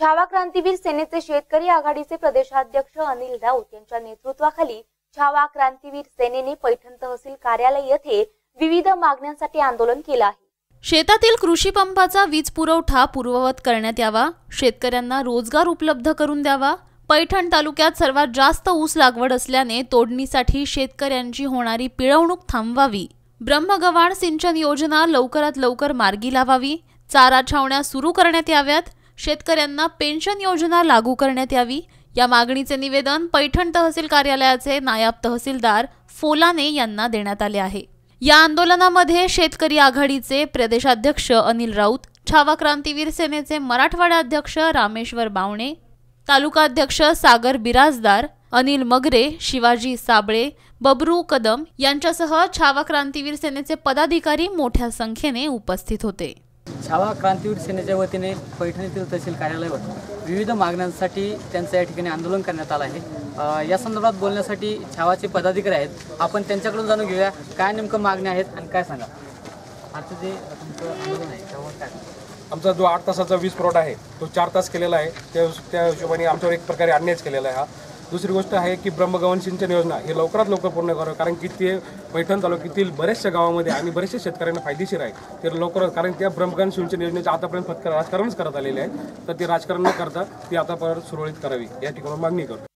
छावा क्रांतीवीर सेनेचे शेतकरी आघाडीचे प्रदेशाध्यक्ष अनिल राऊत यांच्या नेतृत्वाखाली छावा क्रांतीवीर सेनेने पैठण तहसील कार्यालय येथे विविध मागण्यांसाठी आंदोलन केलं आहे. शेतातील कृषी पंपाचा वीज पुरवठा पूर्ववत करण्यात यावा शेतकऱ्यांना रोजगार उपलब्ध करून द्यावा पैठण तालुक्यात सर्वात जास्त ऊस लागवड असल्याने तोडणीसाठी शेतकऱ्यांची होणारी पिळवणूक थांबवावी. ब्रह्मगव्हाण सिंचन योजना लवकरात लवकर मार्गी लावावी चारा छावण्या सुरू करण्यात याव्यात शेतकऱ्यांना पेन्शन योजना लागू करण्यात यावी. या मागणीचे निवेदन पैठण तहसील कार्यालयाचे नायब तहसीलदार फोलाने यांना देण्यात आले आहे. या आंदोलनामध्ये शेतकरी आघाडीचे प्रदेशाध्यक्ष अनिल राऊत छावा क्रांतीवीर सेनेचे मराठवाडा अध्यक्ष रामेश्वर बावणे तालुका अध्यक्ष सागर बिराजदार अनिल मगरे शिवाजी साबळे बबरू कदम यांच्यासह छावा क्रांतीवीर सेनेचे पदाधिकारी मोठ्या संख्येने उपस्थित होते. छावा क्रांतीवीर सेनेच्या वतीने पैठण येथील तहसील कार्यालयावर विविध मागण्यांसाठी त्यांचं या ठिकाणी आंदोलन करण्यात आलं आहे. या संदर्भात बोलण्यासाठी छावाचे पदाधिकारी आहेत. आपण त्यांच्याकडून जाणून घेऊया काय नेमकं मागण्या आहेत आणि काय सांगा. आता जे तुमचं आंदोलन आहे त्यावर काय? आमचा जो आठ तासाचा वीज पुरवठा आहे तो चार तास केलेला आहे. त्या त्या हिशोबाने आमच्यावर एक प्रकारे अन्यायच केलेला आहे हा. दुसरी गोष्ट आहे की ब्रह्मगवन सिंचन योजना हे लवकरात लवकर पूर्ण करावं कारण की ते पैठण तालुक्यातील बऱ्याचशा गावामध्ये आणि बऱ्याचशा शेतकऱ्यांना फायदेशीर आहे. ते लवकर कारण त्या ब्रह्मगवन सिंचन योजनेचे आतापर्यंत फक्त राजकारणच करत आलेले आहे तर ते राजकारण न करता ती आतापर्यंत सुरळीत करावी. या ठिकाणी मागणी करतो.